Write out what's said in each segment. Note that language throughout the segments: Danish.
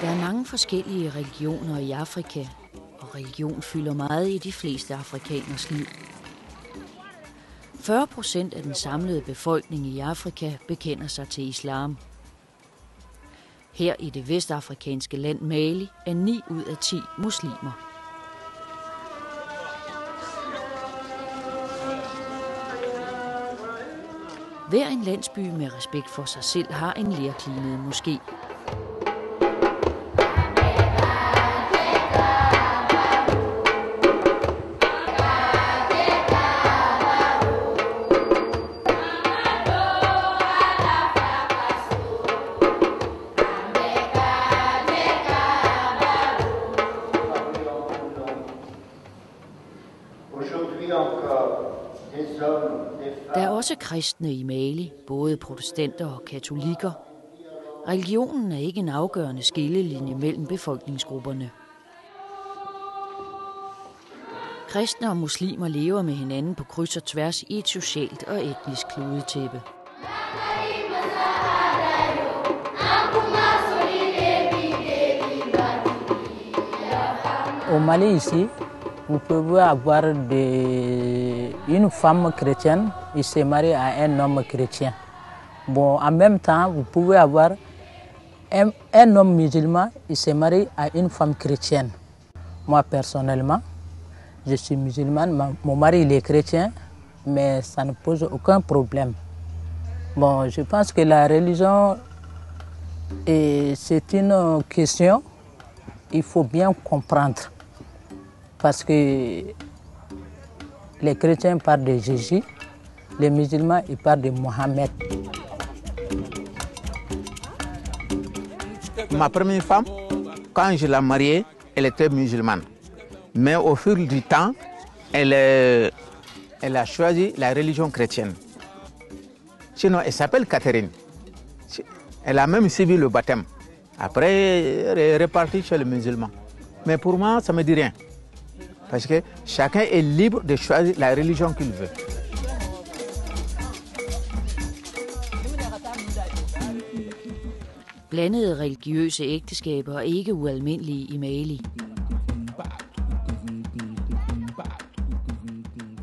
Der er mange forskellige religioner i Afrika, og religion fylder meget i de fleste afrikaners liv. 40 procent af den samlede befolkning i Afrika bekender sig til islam. Her i det vestafrikanske land Mali er 9 ud af 10 muslimer. Hver en landsby med respekt for sig selv har en lærklinet moské. Også kristne i Mali, både protestanter og katolikker. Religionen er ikke en afgørende skillelinje mellem befolkningsgrupperne. Kristne og muslimer lever med hinanden på kryds og tværs i et socialt og etnisk kludetæppe. Au Mali ici, vous pouvez avoir une femme chrétienne, il se marie à un homme chrétien. Bon, en même temps, vous pouvez avoir un, un homme musulman, il se marie à une femme chrétienne. Moi, personnellement, je suis musulmane, mon mari est chrétien, mais ça ne pose aucun problème. Bon, je pense que la religion, c'est une question, il faut bien comprendre. Parce que les chrétiens parlent de Jésus, les musulmans ils parlent de Mohamed. Ma première femme, quand je l'ai mariée, elle était musulmane. Mais au fil du temps, elle, elle a choisi la religion chrétienne. Sinon, elle s'appelle Catherine. Elle a même suivi le baptême. Après, elle est repartie chez les musulmans. Mais pour moi, ça ne me dit rien. Parce que chacun est libre de choisir la religion qu'il veut. Blandede religiøse ægteskaber er ikke ualmindelige i Mali.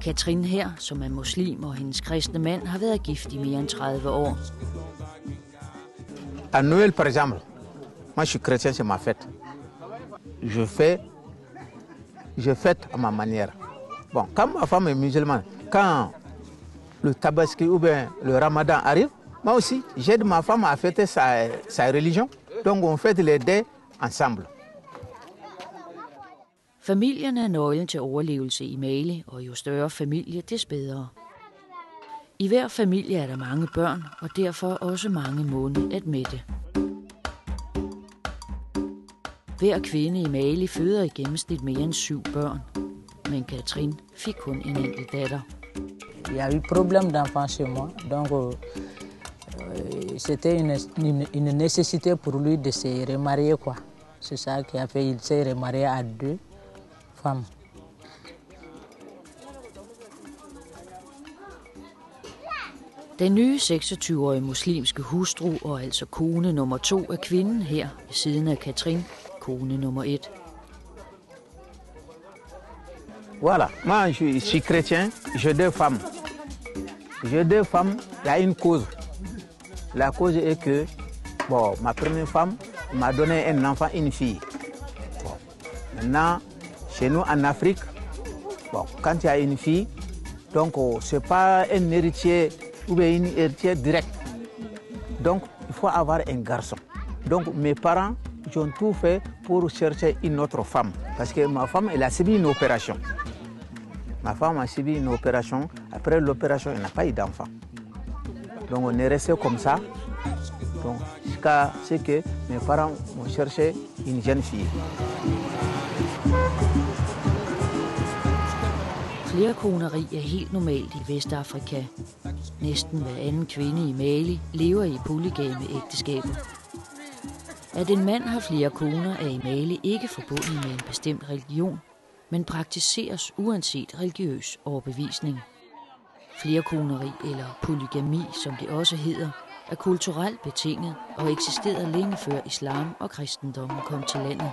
Katrin her, som er muslim og hendes kristne mand, har været gift i mere end 30 år. À Noël, par exemple, moi je suis chrétien, c'est ma fête. Je fais, je fête à ma manière. Bon, quand ma femme est musulmane, quand le tabaski ou bien le ramadan arrive, moi aussi, j'aide ma femme à fêter sa, sa religion. Donc on fête les deux ensemble. Familien er nøglen til overlevelse i Mali, og jo større familie, des bedre. I hver familie er der mange børn, og derfor også mange måneder at mætte. Hver kvinde i Mali føder i gennemsnit mere end syv børn. Men Katrin fik kun en enkelt datter. Il y a eu problème d'enfant chez moi, donc euh, c'était une, une, une, nécessité pour lui de se remarier. quoi. C'est ça qui a fait qu'il s'est remarié à deux femmes. Den nye 26-årige muslimske hustru og altså kone nummer to er kvinden her ved siden af Katrin, kone nummer et. Voilà, moi je suis chrétien, j'ai deux femmes. J'ai deux femmes, il y a une cause. La cause est que ma première femme m'a donné un enfant, une fille. Maintenant, chez nous en Afrique, bon, quand il y a une fille, donc oh, ce n'est pas un héritier ou bien une héritière directe. Donc il faut avoir un garçon. Donc mes parents, ont tout fait pour chercher une autre femme. Parce que ma femme, elle a subi une opération. Ma femme a subi une opération. Après l'opération, elle n'a pas eu d'enfant. Donc on est resté comme ça. Donc jusqu'à ce que mes parents ont cherché une jeune fille. Flerkoneri er helt normalt i Vestafrika. Næsten hver anden kvinde i Mali lever i polygame ægteskaber. At en mand har flere koner er i Mali ikke forbundet med en bestemt religion, men praktiseres uanset religiøs overbevisning. Flerkoneri eller polygami, som det også hedder, er kulturelt betinget og eksisterede længe før islam og kristendommen kom til landet.